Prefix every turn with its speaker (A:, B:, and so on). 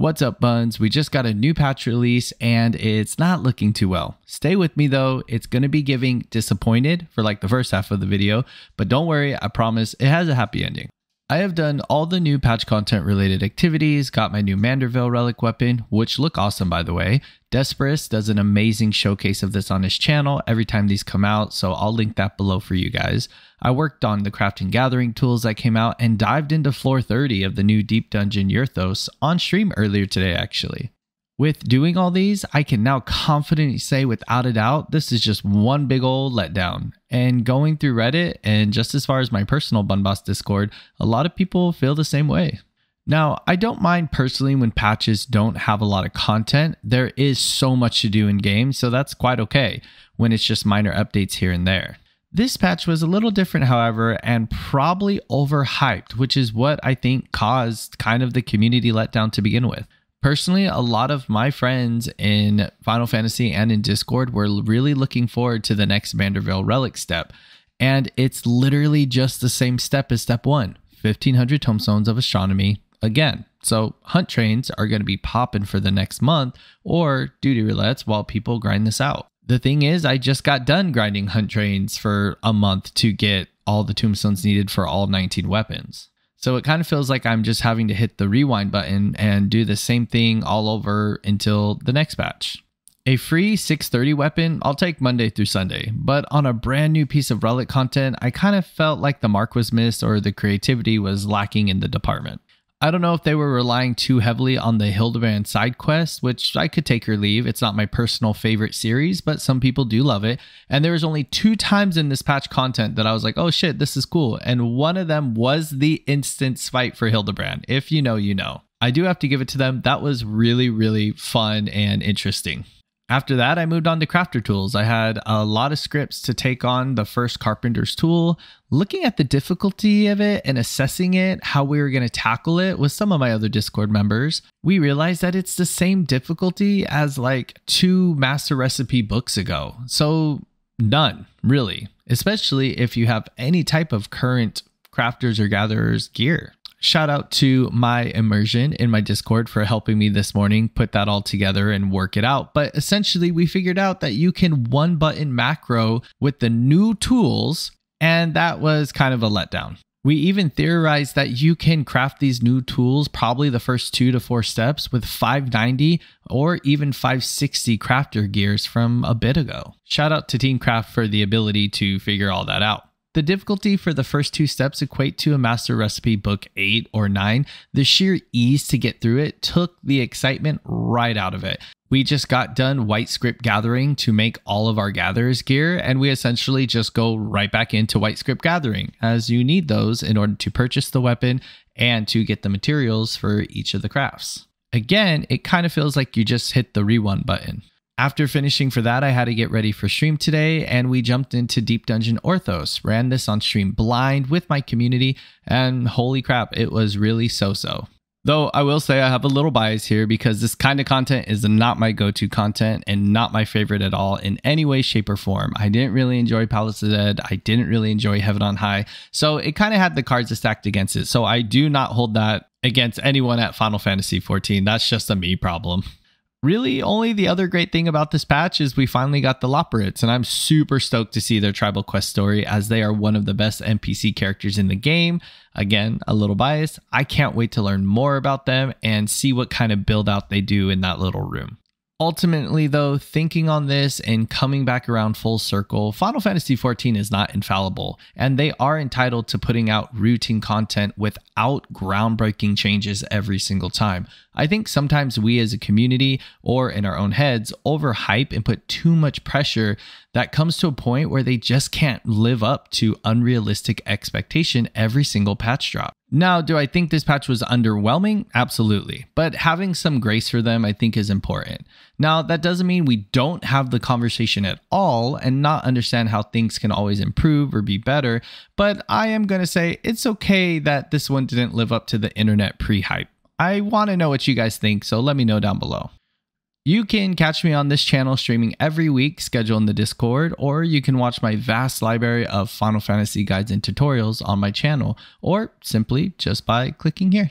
A: What's up, Buns? We just got a new patch release and it's not looking too well. Stay with me though, it's to be giving disappointed for like the first half of the video, but don't worry, I promise it has a happy ending. I have done all the new patch content related activities, got my new Manderville relic weapon, which look awesome by the way. Desperius does an amazing showcase of this on his channel every time these come out, so I'll link that below for you guys. I worked on the crafting gathering tools that came out and dived into floor 30 of the new Deep Dungeon Eureka Orthos on stream earlier today actually. With doing all these, I can now confidently say without a doubt, this is just one big old letdown. And going through Reddit and just as far as my personal Bunboss Discord, a lot of people feel the same way. Now, I don't mind personally when patches don't have a lot of content. There is so much to do in game, so that's quite okay when it's just minor updates here and there. This patch was a little different, however, and probably overhyped, which is what I think caused kind of the community letdown to begin with. Personally, a lot of my friends in Final Fantasy and in Discord were really looking forward to the next Manderville Relic step. And it's literally just the same step as step one 1500 tomestones of astronomy again. So, hunt trains are going to be popping for the next month or duty roulettes while people grind this out. The thing is, I just got done grinding hunt trains for a month to get all the tomestones needed for all 19 weapons. So it kind of feels like I'm just having to hit the rewind button and do the same thing all over until the next batch. A free 630 weapon, I'll take Monday through Sunday, but on a brand new piece of relic content, I kind of felt like the mark was missed or the creativity was lacking in the department. I don't know if they were relying too heavily on the Hildebrand side quest, which I could take or leave. It's not my personal favorite series, but some people do love it. And there was only two times in this patch content that I was like, oh shit, this is cool. And one of them was the instance fight for Hildebrand. If you know, you know. I do have to give it to them. That was really, really fun and interesting. After that, I moved on to crafter tools. I had a lot of scrips to take on the first carpenter's tool. Looking at the difficulty of it and assessing it, how we were going to tackle it with some of my other Discord members, we realized that it's the same difficulty as like two master recipe books ago. So, none, really, especially if you have any type of current crafters or gatherers gear. Shout out to my immersion in my Discord for helping me this morning put that all together and work it out. But essentially, we figured out that you can one button macro with the new tools, and that was kind of a letdown. We even theorized that you can craft these new tools probably the first two to four steps with 590 or even 560 crafter gears from a bit ago. Shout out to Teamcraft for the ability to figure all that out. The difficulty for the first two steps equate to a master recipe book 8 or 9. The sheer ease to get through it took the excitement right out of it. We just got done white scrip gathering to make all of our gatherers gear, and we essentially just go right back into white scrip gathering, as you need those in order to purchase the weapon and to get the materials for each of the crafts. Again, it kind of feels like you just hit the rewind button. After finishing for that, I had to get ready for stream today, and we jumped into Deep Dungeon Orthos. Ran this on stream blind with my community, and holy crap, it was really so so. Though I will say I have a little bias here because this kind of content is not my go to content and not my favorite at all in any way, shape, or form. I didn't really enjoy Palace of the Dead. I didn't really enjoy Heaven on High. So it kind of had the cards stacked against it. So I do not hold that against anyone at Final Fantasy 14. That's just a me problem really only the other great thing about this patch is we finally got the Loporrits, and I'm super stoked to see their tribal quest story as they are one of the best NPC characters in the game. Again, a little biased. I can't wait to learn more about them and see what kind of build out they do in that little room. Ultimately, though, thinking on this and coming back around full circle, Final Fantasy XIV is not infallible, and they are entitled to putting out routine content without groundbreaking changes every single time. I think sometimes we as a community or in our own heads overhype and put too much pressure that comes to a point where they just can't live up to unrealistic expectation every single patch drop. Now, do I think this patch was underwhelming? Absolutely. But having some grace for them, I think, is important. Now, that doesn't mean we don't have the conversation at all and not understand how things can always improve or be better. But I am going to say it's okay that this one didn't live up to the internet pre hype. I want to know what you guys think, so let me know down below. You can catch me on this channel streaming every week, schedule in the Discord, or you can watch my vast library of Final Fantasy guides and tutorials on my channel, or simply just by clicking here.